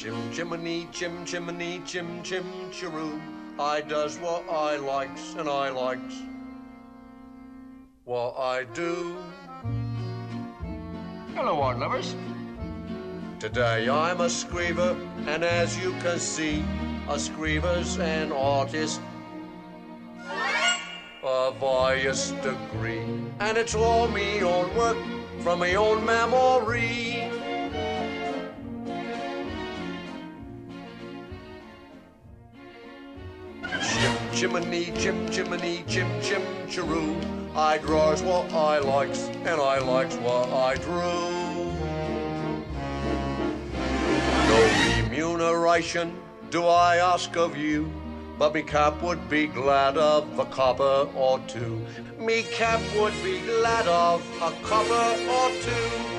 Chim chimney, chim chimney, chim chim chiroo. I does what I likes and I likes what I do. Hello, art lovers. Today I'm a screever, and as you can see, a screever's an artist of highest degree. And it's all me own work from my own memory. Chimney, chim chimney, chim chim chiroo. I draws what I likes, and I likes what I drew. No remuneration do I ask of you, but me cap would be glad of a copper or two. Me cap would be glad of a copper or two.